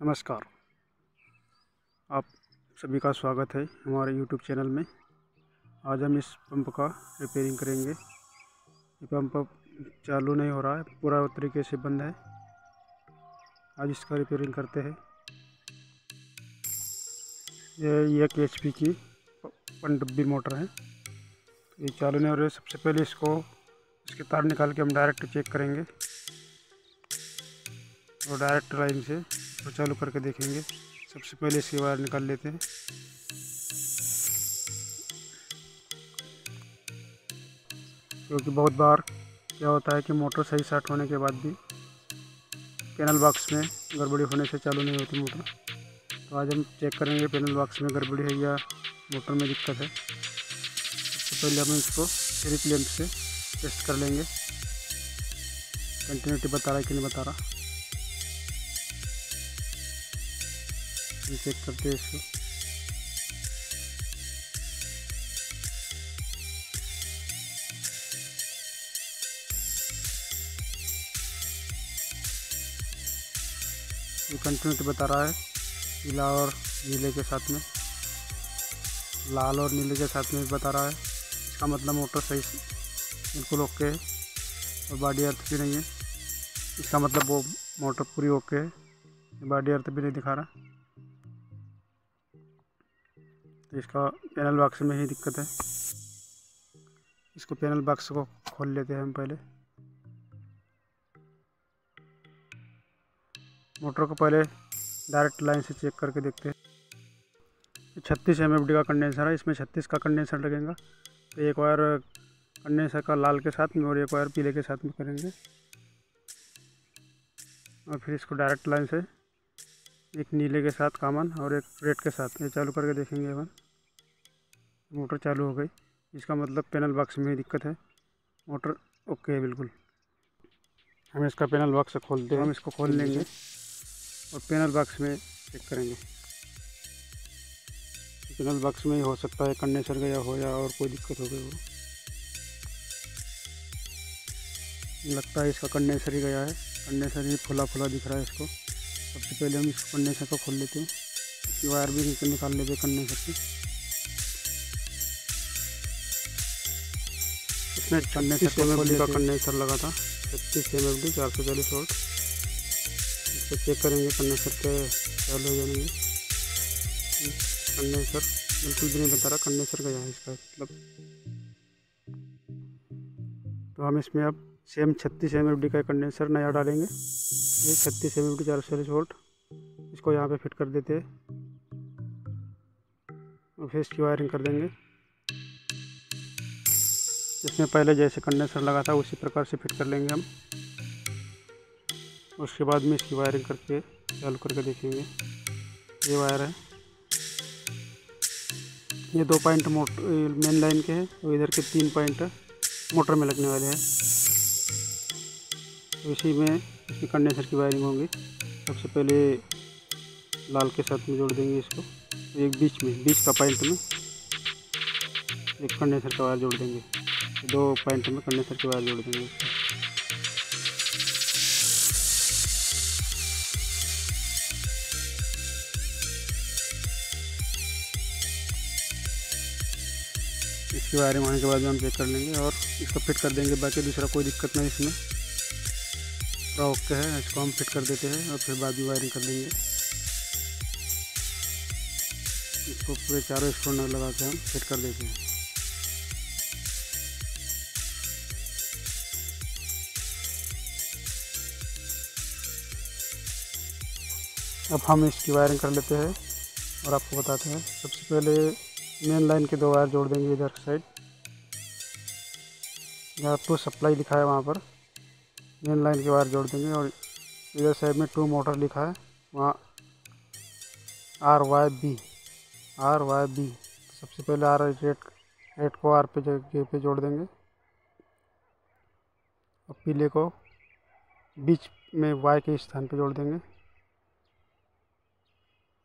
नमस्कार। आप सभी का स्वागत है हमारे यूट्यूब चैनल में। आज हम इस पंप का रिपेयरिंग करेंगे। ये पंप चालू नहीं हो रहा है, पूरा तरीके से बंद है। आज इसका रिपेयरिंग करते हैं। ये एक एच पी की पनडब्बी मोटर है। ये चालू नहीं हो रही है। सबसे पहले इसको, इसके तार निकाल के हम डायरेक्ट चेक करेंगे। और डायरेक्ट लाइन से तो चालू करके देखेंगे। सबसे पहले इसकी वायर निकाल लेते हैं। क्योंकि बहुत बार क्या होता है कि मोटर सही स्टार्ट होने के बाद भी पैनल बॉक्स में गड़बड़ी होने से चालू नहीं होती मोटर तो आज हम चेक करेंगे पैनल बॉक्स में गड़बड़ी है या मोटर में दिक्कत है। सबसे तो पहले हम इसको थ्री लैंप से टेस्ट कर लेंगे। कंटिन्यूटी बता रहा है कि नहीं बता रहा। चेक करते हैं इसको। ये कंटिन्यूटी बता रहा है, पीला और नीले के साथ में। लाल और नीले के साथ में भी बता रहा है। इसका मतलब मोटर सही बिल्कुल ओके है, और बॉडी अर्थ भी नहीं है। इसका मतलब वो मोटर पूरी ओके है। बॉडी अर्थ भी नहीं दिखा रहा। तो इसका पैनल बॉक्स में ही दिक्कत है। इसको पैनल बॉक्स को खोल लेते हैं हम पहले। मोटर को पहले डायरेक्ट लाइन से चेक करके देखते हैं। छत्तीस एम का कंडेंसर है, इसमें छत्तीस का कंडेंसर लगेगा। तो एक वायर कंडेंसर का लाल के साथ में और एक वायर पीले के साथ में करेंगे। और फिर इसको डायरेक्ट लाइन से एक नीले के साथ कामन और एक रेड के साथ। ये चालू करके देखेंगे अपन। मोटर चालू हो गई। इसका मतलब पैनल बॉक्स में ही दिक्कत है। मोटर ओके है बिल्कुल। हम इसका पैनल बॉक्स खोलते हैं। हम इसको खोल लेंगे और पैनल बॉक्स में चेक करेंगे। पैनल बॉक्स में ही हो सकता है कंडेंसर गया हो या और कोई दिक्कत हो गई हो। लगता है इसका कंडेंसर ही गया है। कंडेंसर ही फुला फुला दिख रहा है इसको। सबसे पहले हम इस कंडेंसर को खोल लेते हैं। इसकी वायर भी निकाल लेते हैं कंडेंसर की इसमें कंडेंसर एम का कंडेंसर लगा था। छत्तीस एम एफ़ डी चार सौ चालीस वोल्ट इसको चेक करेंगे कंडेंसर के चालू हो जाएँगे। कंडेंसर बिल्कुल भी नहीं बता रहा कंडेंसर गया है इसका मतलब। तो हम इसमें अब सेम छत्तीस एम एफ़ डी का कंडेंसर नया डालेंगे। ये छत्तीस एम डी चार सौ वोल्ट। इसको यहाँ पे फिट कर देते हैं। फिर इसकी वायरिंग कर देंगे। इसमें पहले जैसे कंडेंसर लगा था, उसी प्रकार से फिट कर लेंगे हम। उसके बाद में इसकी वायरिंग करके, चालू करके देखेंगे। ये वायर है। ये दो पॉइंट मोटर मेन लाइन के हैं, और इधर के तीन पॉइंट मोटर में लगने वाले हैं। तो इसी में इसकी कंडेंसर की वायरिंग होगी। सबसे पहले लाल के साथ में जोड़ देंगे इसको। एक बीच में, बीच का पॉइंट में एक कंडेंसर का वायर जोड़ देंगे। दो पॉइंट में कंडेंसर की वायर जोड़ देंगे इसकी। वायरिंग होने के बाद हम चेक कर लेंगे और इसको फिट कर देंगे, बाकी दूसरा कोई दिक्कत नहीं इसमें। पूरा ओके है इसको हम फिट कर देते हैं और फिर बाद में वायरिंग कर देंगे। इसको पूरे चारों स्क्रू लगा के हम फिट कर देते हैं। अब हम इसकी वायरिंग कर लेते हैं और आपको बताते हैं। सबसे पहले मेन लाइन के दो वायर जोड़ देंगे इधर साइड जहाँ टू सप्लाई लिखा है वहाँ पर। मेन लाइन के वायर जोड़ देंगे और इधर साइड में टू मोटर लिखा है, वहाँ R Y B R Y B सबसे पहले आर रेड रेड को आर पे जगह पे जोड़ देंगे। और पीले को बीच में वाई के स्थान पे जोड़ देंगे।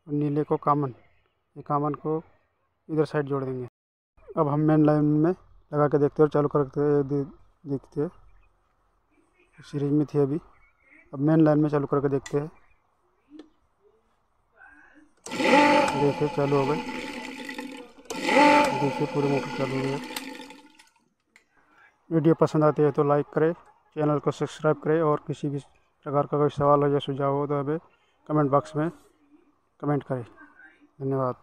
और नीले को कामन, ये कामन को इधर साइड जोड़ देंगे। अब हम मेन लाइन में लगा के देखते हैं और चालू करके देखते हैं। सीरीज़ में थी अभी। अब मेन लाइन में चालू करके देखते हैं। देखिए, चालू हो गई देखिए, पूरे मोटर चालू हो। गई वीडियो पसंद आती है तो लाइक करें चैनल को सब्सक्राइब करें और किसी भी प्रकार का कोई सवाल हो या सुझाव हो तो हमें कमेंट बॉक्स में कमेंट करें। धन्यवाद।